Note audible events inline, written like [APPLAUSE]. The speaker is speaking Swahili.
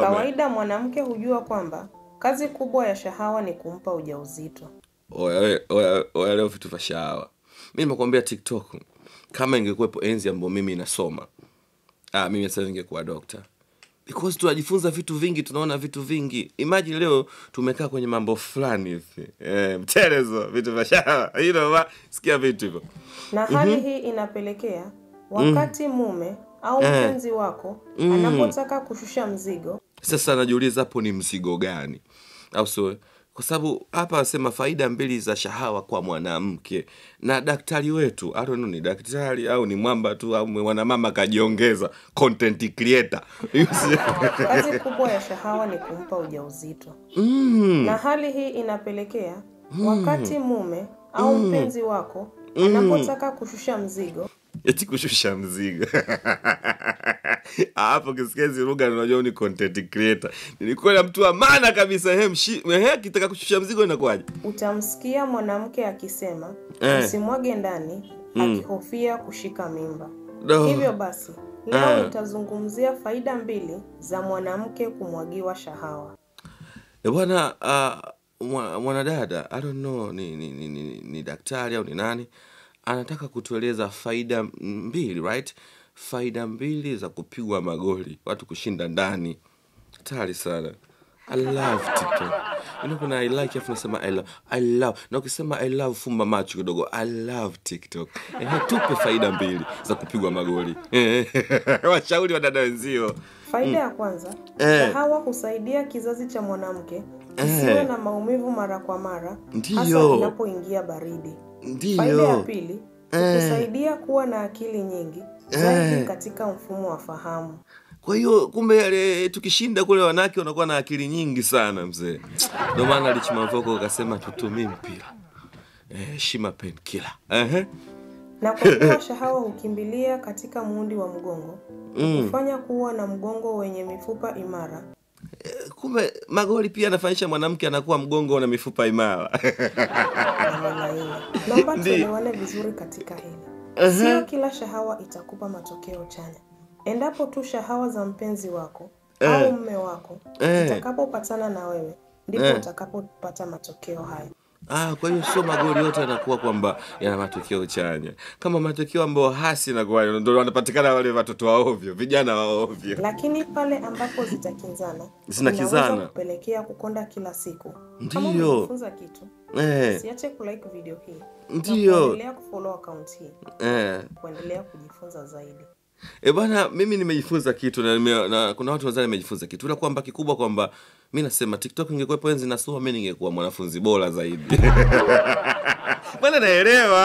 Kawaida mwanamke hujua kwamba kazi kubwa ya shahawa ni kumpa ujauzito. Oya, we- oya, oya leo vitu vya shahawa. Mi nimekwambia TikTok kama ingekuwepo enzi ambayo mimi nasoma. ah, mimi sasa ningekuwa dokta because tunajifunza vitu vingi, tunaona vitu vingi. Imagine leo tumekaa kwenye mambo fulani hivi eh, mtelezo, vitu vya shahawa, you know, sikia vitu hivyo Na hali mm -hmm. hii inapelekea wakati mume au Eh. mpenzi wako anapotaka kushusha mzigo, Sasa najiuliza hapo ni mzigo gani, au sio? Kwa sababu hapa anasema faida mbili za shahawa kwa mwanamke, na daktari wetu I ni daktari au ni mwamba tu au mwanamama kajiongeza content creator. [LAUGHS] [LAUGHS] Kazi kubwa ya shahawa ni kumpa ujauzito. mm. Na hali hii inapelekea wakati mume au mpenzi wako anapotaka kushusha mzigo, eti kushusha mzigo [LAUGHS] hapo kisikia hizi lugha unajua ni content creator nilikuwa na mtu wa maana kabisa he mshi he kitaka kushusha mzigo inakuwaje utamsikia mwanamke akisema Eh. usimwage ndani, akihofia kushika mimba. No. Hivyo basi leo Ah. nitazungumzia faida mbili za mwanamke kumwagiwa shahawa. E bwana uh, mwa- mwanadada I don't know ni, ni, ni, ni, ni daktari au ni nani anataka kutueleza faida mbili right faida mbili za kupigwa magoli watu kushinda ndani hatari sana I love TikTok. Know, kuna I like afu nasema I love, I love. Na ukisema I love fumba macho kidogo. I love TikTok. Eh, tupe faida mbili za kupigwa magoli. [LAUGHS] Washauri wadada wenzio. Faida ya kwanza, Eh. hawa husaidia kizazi cha mwanamke kisiwe na maumivu mara kwa mara, hasa inapoingia baridi. Faida ya pili Eh. kuwa na akili nyingi zaidi katika mfumo wa fahamu. Kwa hiyo kumbe yale tukishinda kule wanawake wanakuwa na akili nyingi sana mzee. Ndio maana alichimavoko Mavoko akasema tutumie mpira. Eh, shima penkila. Ehe. Na kwa kuwa shahawa hukimbilia katika muundi wa mgongo, mm. kufanya kuwa na mgongo wenye mifupa imara. Kumbe magoli pia anafanyisha mwanamke anakuwa mgongo na mifupa imara. na. [LAUGHS] Naomba tuelewane vizuri katika hili. Sio kila shahawa itakupa matokeo chanya. Endapo tu shahawa za mpenzi wako au mme wako Eh. zitakapopatana na wewe, ndipo Eh. utakapopata matokeo hayo. Ah, kwa hiyo sio magoli yote yanakuwa kwamba yana matokeo chanya. Kama matokeo ambayo hasi nakuwa ndio wanapatikana wale watoto wa ovyo, vijana wa ovyo. Lakini pale ambapo zitakinzana, Zinakinzana. kupelekea kukonda kila siku. Ndio. Kama kitu, Eh, usiache kulike video hii Ndio. Endelea kuendelea kufollow account hii eh. kuendelea kujifunza zaidi. E bwana, mimi nimejifunza kitu na, nime, na kuna watu wazani nimejifunza kitu, ila kwamba kikubwa kwamba mi nasema TikTok ingekuwepo enzi nasoma, mi ningekuwa mwanafunzi bora zaidi. [LAUGHS] bana naelewa